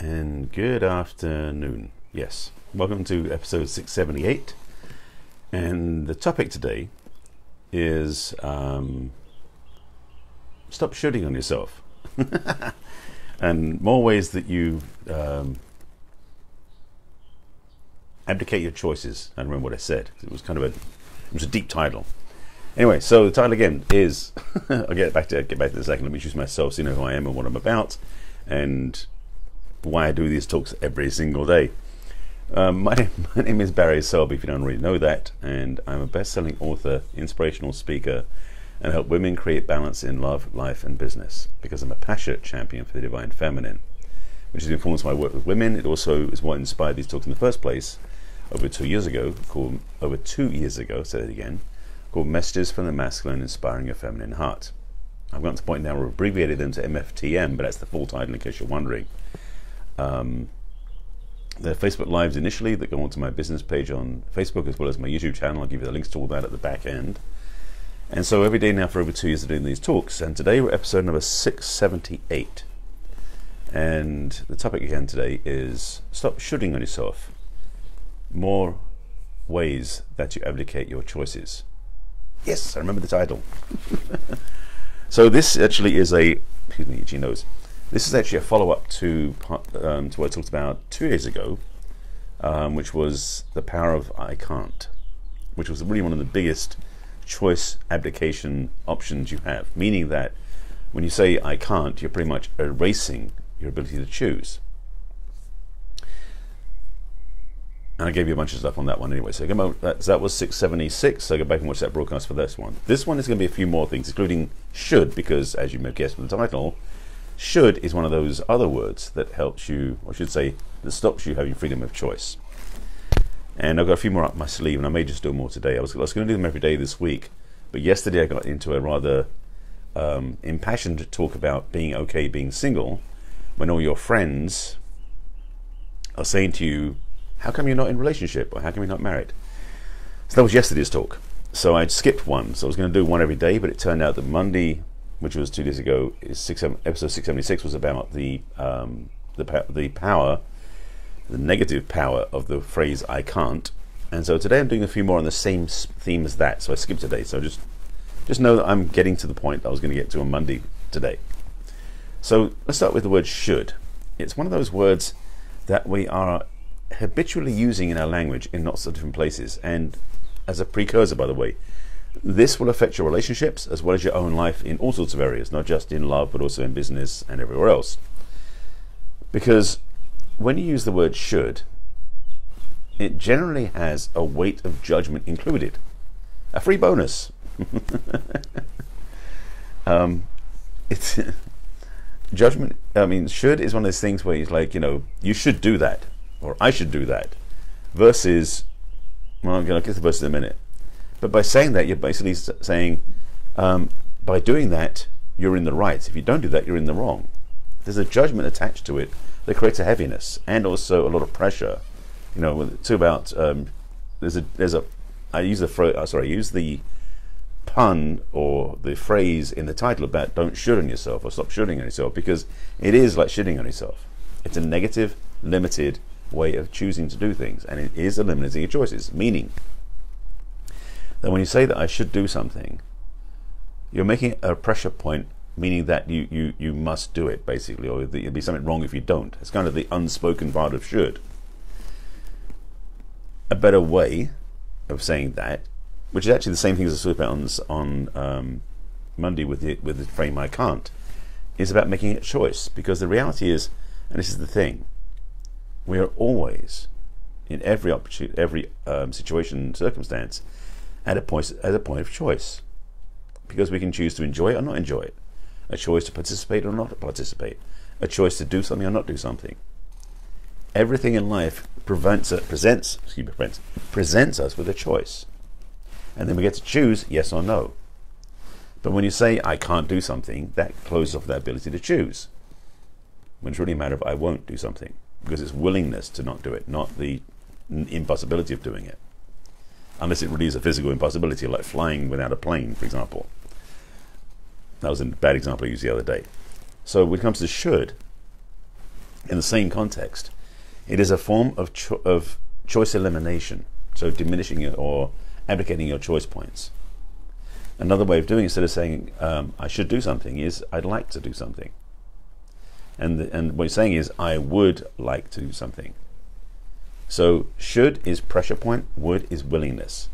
and good afternoon. Yes, welcome to episode 678. And the topic today is um, stop shoulding on yourself. and more ways that you um, abdicate your choices. I remember what I said. It was kind of a it was a deep title. Anyway, so the title again is I'll get back to get back to the second. Let me choose myself so you know who I am and what I'm about and why I do these talks every single day. Um, my, name, my name is Barry Selby, if you don't already know that, and I'm a best selling author, inspirational speaker, and help women create balance in love, life, and business because I'm a passionate champion for the divine feminine, which has influenced my work with women. It also is what inspired these talks in the first place over two years ago, called over two years ago, say it again, called Messages from the Masculine Inspiring Your Feminine Heart. I've gotten to the point now where I've abbreviated them to MFTM, but that's the full title in case you're wondering. Um, the Facebook Lives initially that go onto my business page on Facebook as well as my YouTube channel. I'll give you the links to all that at the back end. And so every day now for over two years, I'm doing these talks. And today we're episode number 678. And the topic again today is stop shoulding on yourself. More ways that you abdicate your choices. Yes, I remember the title. so this actually is a, excuse me, itchy nose. This is actually a follow-up to um, to what I talked about two days ago, um, which was the power of I can't, which was really one of the biggest choice abdication options you have. Meaning that when you say I can't, you're pretty much erasing your ability to choose. And I gave you a bunch of stuff on that one anyway. So that, that was 676. So go back and watch that broadcast for this one. This one is going to be a few more things, including should, because as you may have guessed from the title, should is one of those other words that helps you, or I should say, that stops you having freedom of choice. And I've got a few more up my sleeve, and I may just do more today. I was, I was going to do them every day this week, but yesterday I got into a rather um, impassioned talk about being okay being single when all your friends are saying to you, how come you're not in relationship or how come you're not married? So that was yesterday's talk. So I'd skipped one. So I was going to do one every day, but it turned out that Monday, which was two days ago, is six, episode 676 was about the, um, the, the power, the negative power of the phrase I can't. And so today I'm doing a few more on the same theme as that. So I skipped today. So just, just know that I'm getting to the point I was going to get to on Monday today. So let's start with the word should. It's one of those words that we are habitually using in our language in lots of different places. And as a precursor, by the way, this will affect your relationships as well as your own life in all sorts of areas, not just in love, but also in business and everywhere else. Because when you use the word should, it generally has a weight of judgment included. A free bonus. um, it's judgment. I mean, should is one of those things where it's like, you know, you should do that or I should do that, versus, well, I'm going to get the verse in a minute. But by saying that, you're basically saying, um, by doing that, you're in the right. If you don't do that, you're in the wrong. There's a judgment attached to it that creates a heaviness and also a lot of pressure. You know, it's about um, there's a there's a I use the phrase uh, sorry I use the pun or the phrase in the title about don't should on yourself or stop shoulding on yourself because it is like shitting on yourself. It's a negative, limited, way of choosing to do things, and it is eliminating your choices. Meaning that when you say that I should do something, you're making a pressure point, meaning that you, you, you must do it, basically, or there'll be something wrong if you don't. It's kind of the unspoken part of should. A better way of saying that, which is actually the same thing as I spoke about on, on um, Monday with the, with the frame I can't, is about making a choice. Because the reality is, and this is the thing, we are always, in every opportunity, every um, situation and circumstance, at a point at a point of choice, because we can choose to enjoy it or not enjoy it, a choice to participate or not participate, a choice to do something or not do something. Everything in life prevents, presents, excuse me, presents us with a choice, and then we get to choose yes or no. But when you say I can't do something, that closes off that ability to choose. When it's really a matter of I won't do something because it's willingness to not do it, not the impossibility of doing it. Unless it really is a physical impossibility, like flying without a plane, for example. That was a bad example I used the other day. So when it comes to should, in the same context, it is a form of, cho- of choice elimination, so diminishing it or abdicating your choice points. Another way of doing it, instead of saying um, I should do something, is I'd like to do something. And, the, and what you're saying is I would like to do something. So should is pressure point, would is willingness.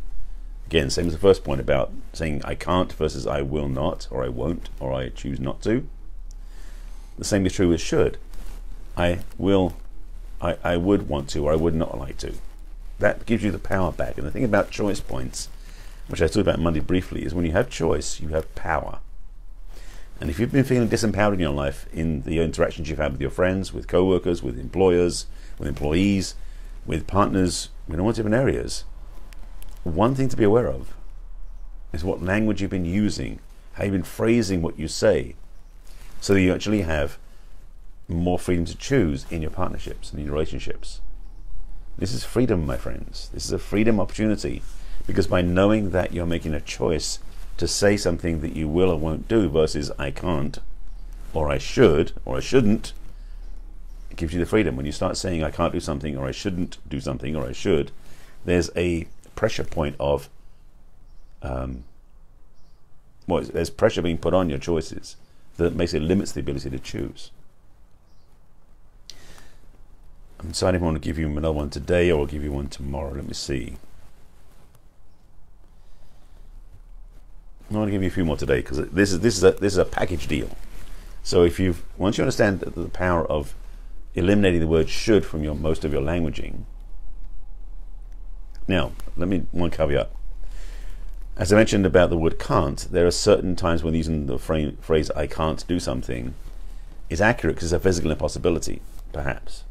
Again, same as the first point about saying I can't versus I will not, or I won't, or I choose not to. The same is true with should. I will, I, I would want to, or I would not like to. That gives you the power back. And the thing about choice points which I talked about Monday briefly, is when you have choice, you have power. And if you've been feeling disempowered in your life, in the interactions you've had with your friends, with co-workers, with employers, with employees, with partners, in all different areas, one thing to be aware of is what language you've been using, how you've been phrasing what you say, so that you actually have more freedom to choose in your partnerships and in your relationships. This is freedom, my friends. This is a freedom opportunity because by knowing that you're making a choice to say something that you will or won't do versus I can't, or I should, or I shouldn't, it gives you the freedom. When you start saying I can't do something, or I shouldn't do something, or I should, there's a pressure point of, um, well, there's pressure being put on your choices that basically limits the ability to choose. I'm deciding if I want to give you another one today or I'll give you one tomorrow. Let me see. I want to give you a few more today because this is this is a this is a package deal. So if you've once you understand the power of eliminating the word should from your most of your languaging. Now, let me one caveat. As I mentioned about the word can't, there are certain times when using the phrase "I can't do something" is accurate because it's a physical impossibility, perhaps.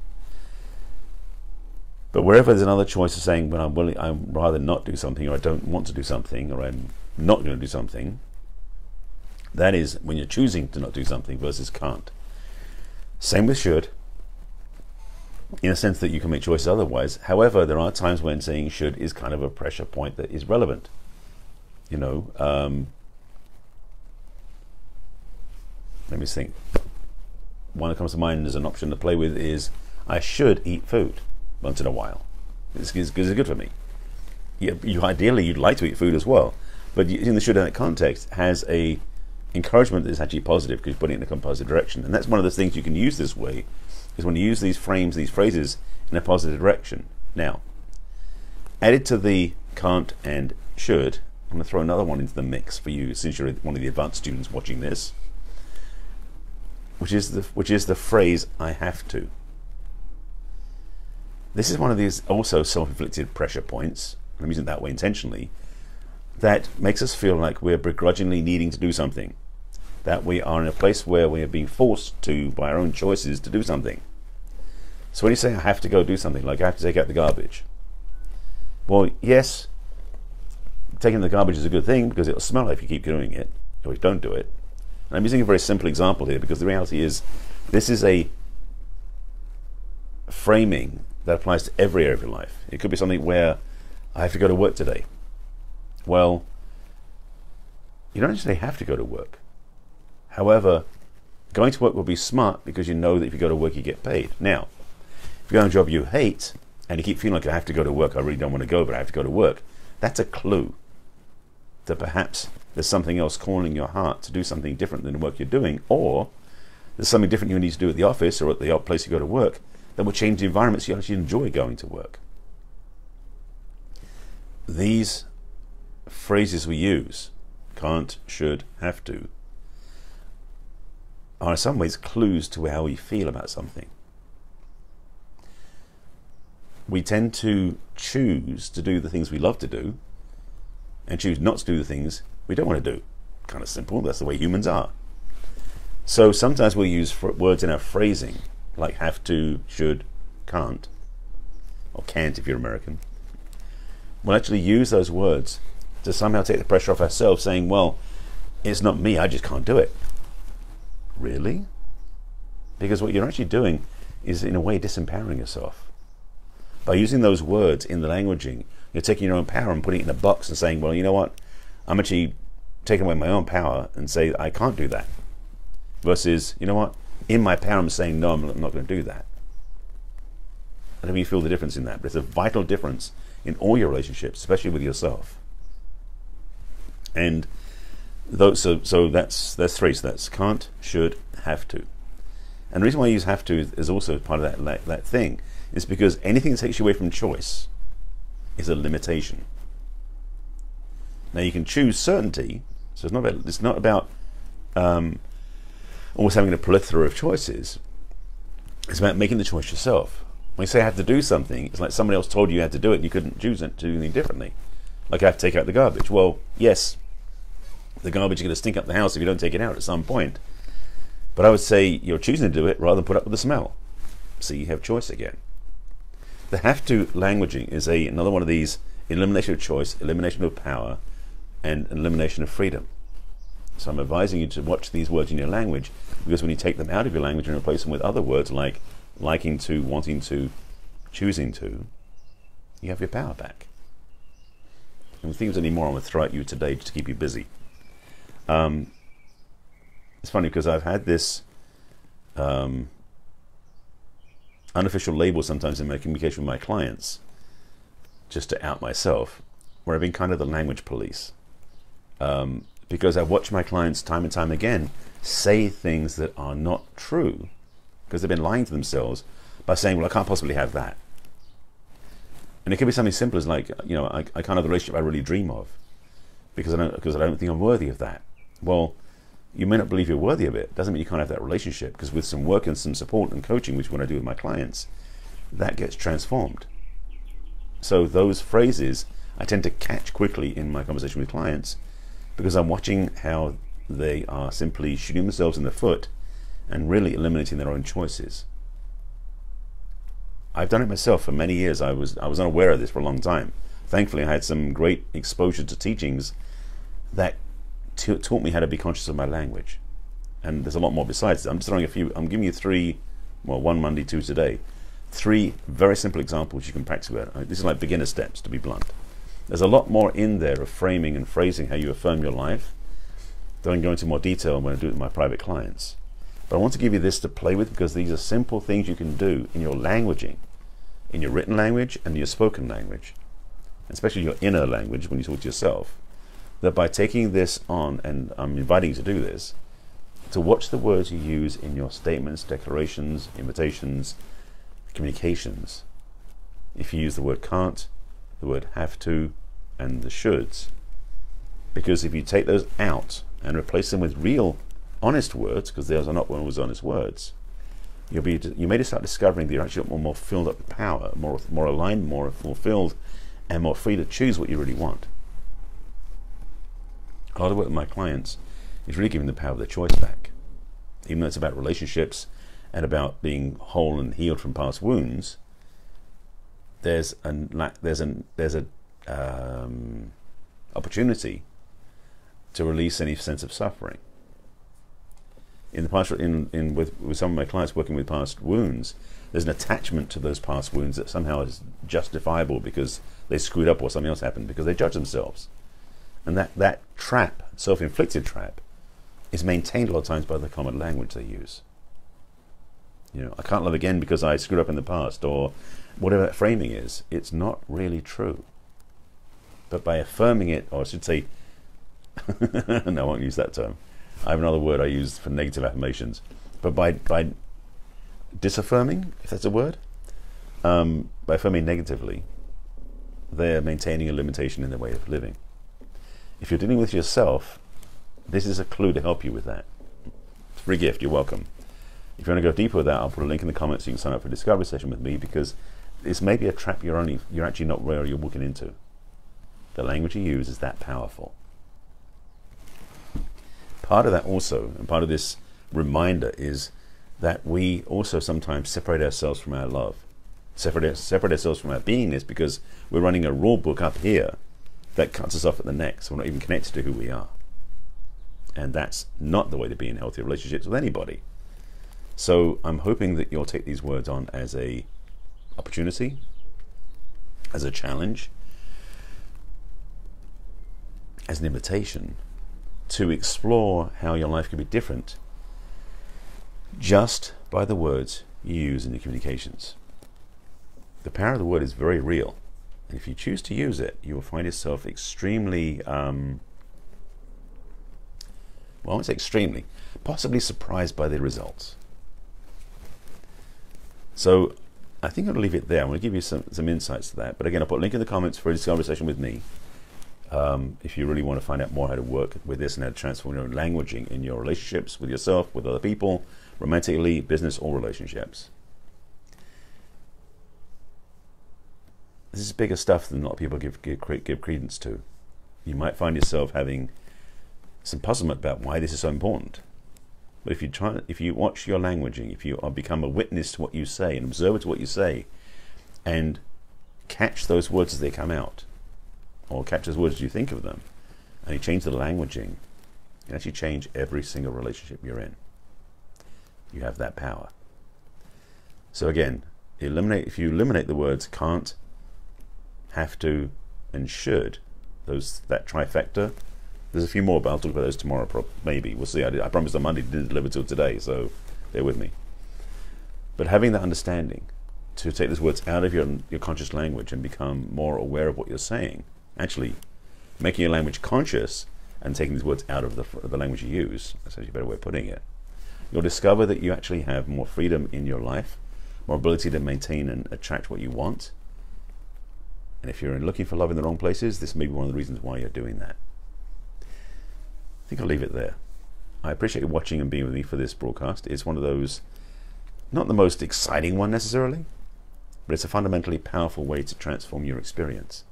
But wherever there's another choice of saying when I'm willing, I'm rather not do something, or I don't want to do something, or I'm not going to do something. That is when you're choosing to not do something versus can't. Same with should, in a sense that you can make choices otherwise. However, there are times when saying should is kind of a pressure point that is relevant. You know, um, let me think. One that comes to mind as an option to play with is I should eat food once in a while. It's, it's good for me. You, you ideally you'd like to eat food as well, but in the should in that context has a encouragement that is actually positive because you're putting it in a positive direction. And that's one of the things you can use this way is when you use these frames, these phrases in a positive direction. Now, added to the can't and should, I'm going to throw another one into the mix for you since you're one of the advanced students watching this, which is the which is the phrase I have to. This is one of these also self-inflicted pressure points. I'm using it that way intentionally that makes us feel like we're begrudgingly needing to do something. That we are in a place where we are being forced to, by our own choices, to do something. So when you say I have to go do something, like I have to take out the garbage, well, yes, taking the garbage is a good thing because it'll smell if you keep doing it, or if you don't do it. And I'm using a very simple example here because the reality is this is a framing that applies to every area of your life. It could be something where I have to go to work today. Well, you don't necessarily have to go to work. However, going to work will be smart because you know that if you go to work, you get paid. Now, if you go on a job you hate and you keep feeling like I have to go to work, I really don't want to go, but I have to go to work, that's a clue that perhaps there's something else calling your heart to do something different than the work you're doing, or there's something different you need to do at the office or at the place you go to work that will change the environment so you actually enjoy going to work. These phrases we use can't, should, have to are in some ways clues to how we feel about something. We tend to choose to do the things we love to do and choose not to do the things we don't want to do. Kind of simple, that's the way humans are. So sometimes we'll use words in our phrasing like have to, should, can't, or can't if you're American. We'll actually use those words to somehow take the pressure off ourselves, saying, well, it's not me, I just can't do it. Really? Because what you're actually doing is, in a way, disempowering yourself. By using those words in the languaging, you're taking your own power and putting it in a box and saying, well, you know what? I'm actually taking away my own power and say, I can't do that. Versus, you know what? In my power, I'm saying, no, I'm not going to do that. I don't know if you feel the difference in that, but it's a vital difference in all your relationships, especially with yourself. And so so that's that's three. So that's can't, should, have to. And the reason why I use have to is also part of that that, that thing is because anything that takes you away from choice is a limitation. Now you can choose certainty, so it's not about it's not about um, always having a plethora of choices. It's about making the choice yourself. When you say I have to do something, it's like somebody else told you you had to do it and you couldn't choose it to do anything differently. Like I have to take out the garbage. Well, yes, the garbage is going to stink up the house if you don't take it out at some point. But I would say you're choosing to do it rather than put up with the smell. So you have choice again. The have to languaging is a another one of these elimination of choice, elimination of power, and elimination of freedom. So I'm advising you to watch these words in your language because when you take them out of your language and replace them with other words like liking to, wanting to, choosing to, you have your power back. And if there's any more, I'm going to throw at you today just to keep you busy. Um, it's funny because I've had this um, unofficial label sometimes in my communication with my clients, just to out myself, where I've been kind of the language police. Um, because I've watched my clients time and time again say things that are not true because they've been lying to themselves by saying, Well, I can't possibly have that. And it could be something simple as like, you know, I, I can't have the relationship I really dream of because I don't because I don't think I'm worthy of that. Well, you may not believe you're worthy of it. Doesn't mean you can't have that relationship because with some work and some support and coaching, which what I do with my clients, that gets transformed. So those phrases I tend to catch quickly in my conversation with clients because I'm watching how they are simply shooting themselves in the foot and really eliminating their own choices. I've done it myself for many years. I was I was unaware of this for a long time. Thankfully, I had some great exposure to teachings that t- taught me how to be conscious of my language. And there's a lot more besides. I'm just throwing a few. I'm giving you three, well, one Monday, two today. Three very simple examples you can practice with. Uh, this is like beginner steps, to be blunt. There's a lot more in there of framing and phrasing how you affirm your life. Don't go into more detail when I do it with my private clients. But I want to give you this to play with because these are simple things you can do in your languaging, in your written language and your spoken language, especially your inner language when you talk to yourself. That by taking this on, and I'm inviting you to do this, to watch the words you use in your statements, declarations, invitations, communications. If you use the word can't, the word have to, and the shoulds. Because if you take those out and replace them with real, honest words, because those are not always honest words, you'll be you may just start discovering that you're actually more, more filled up with power, more more aligned, more fulfilled, and more free to choose what you really want. A lot of work with my clients is really giving the power of their choice back. Even though it's about relationships and about being whole and healed from past wounds, there's an there's an there's a um, opportunity to release any sense of suffering. In the past, in, in with, with some of my clients working with past wounds, there's an attachment to those past wounds that somehow is justifiable because they screwed up or something else happened because they judge themselves, and that that trap, self-inflicted trap, is maintained a lot of times by the common language they use. You know, I can't love again because I screwed up in the past, or whatever that framing is, it's not really true. But by affirming it, or I should say, no, I won't use that term. I have another word I use for negative affirmations. But by by disaffirming, if that's a word, um, by affirming negatively, they're maintaining a limitation in their way of living. If you're dealing with yourself, this is a clue to help you with that. Free gift, you're welcome. If you want to go deeper with that, I'll put a link in the comments so you can sign up for a discovery session with me because it's maybe a trap you're only you're actually not aware you're walking into. The language you use is that powerful. Part of that also, and part of this reminder is that we also sometimes separate ourselves from our love, separate, separate ourselves from our beingness because we're running a rule book up here that cuts us off at the neck, so we're not even connected to who we are. And that's not the way to be in healthy relationships with anybody. So I'm hoping that you'll take these words on as a opportunity, as a challenge, as an invitation to explore how your life can be different just by the words you use in your communications. the power of the word is very real. And if you choose to use it, you will find yourself extremely, um, well, I won't say extremely, possibly surprised by the results. So I think I'll leave it there. I'm going to give you some, some insights to that. But again, I'll put a link in the comments for this conversation with me. Um, if you really want to find out more how to work with this and how to transform your own languaging in your relationships with yourself, with other people, romantically, business, or relationships. This is bigger stuff than a lot of people give, give, give credence to. You might find yourself having some puzzlement about why this is so important. But if you try, if you watch your languaging, if you become a witness to what you say, an observer to what you say, and catch those words as they come out, or catch those words as you think of them, and you change the languaging, you actually change every single relationship you're in. You have that power. So again, eliminate if you eliminate the words can't, have to, and should, those that trifecta, there's a few more, but I'll talk about those tomorrow. Maybe we'll see. I, did, I promised on Monday didn't deliver till today, so bear with me. But having that understanding to take those words out of your your conscious language and become more aware of what you're saying, actually making your language conscious and taking these words out of the the language you use. That's actually a better way of putting it. You'll discover that you actually have more freedom in your life, more ability to maintain and attract what you want. And if you're looking for love in the wrong places, this may be one of the reasons why you're doing that. I think I'll leave it there. I appreciate you watching and being with me for this broadcast. It's one of those, not the most exciting one necessarily, but it's a fundamentally powerful way to transform your experience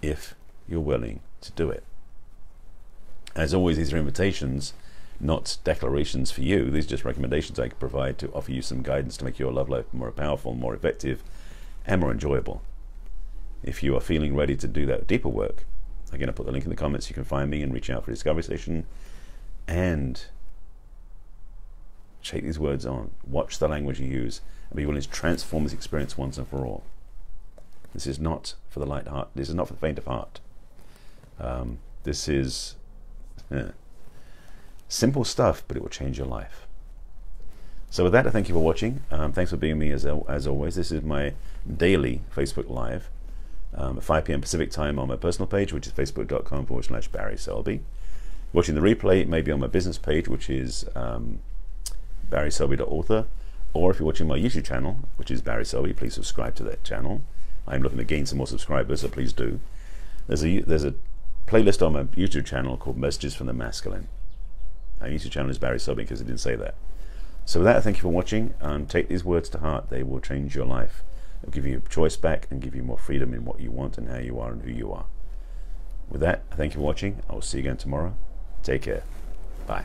if you're willing to do it. As always, these are invitations, not declarations for you. These are just recommendations I can provide to offer you some guidance to make your love life more powerful, more effective, and more enjoyable. If you are feeling ready to do that deeper work, Again, I put the link in the comments. You can find me and reach out for a Discovery Session. And take these words on. Watch the language you use and be willing to transform this experience once and for all. This is not for the light heart. This is not for the faint of heart. Um, this is yeah, simple stuff, but it will change your life. So with that, I thank you for watching. Um, thanks for being me as, as always. This is my daily Facebook Live um, at 5 p.m. Pacific time on my personal page, which is facebook.com forward slash Barry Selby. Watching the replay, maybe on my business page, which is um, barryselby.author. Or if you're watching my YouTube channel, which is Barry Selby, please subscribe to that channel. I'm looking to gain some more subscribers, so please do. There's a, there's a playlist on my YouTube channel called Messages from the Masculine. My YouTube channel is Barry Selby because I didn't say that. So with that, thank you for watching and take these words to heart. They will change your life. It'll give you choice back and give you more freedom in what you want and how you are and who you are. With that, thank you for watching. I will see you again tomorrow. Take care. Bye.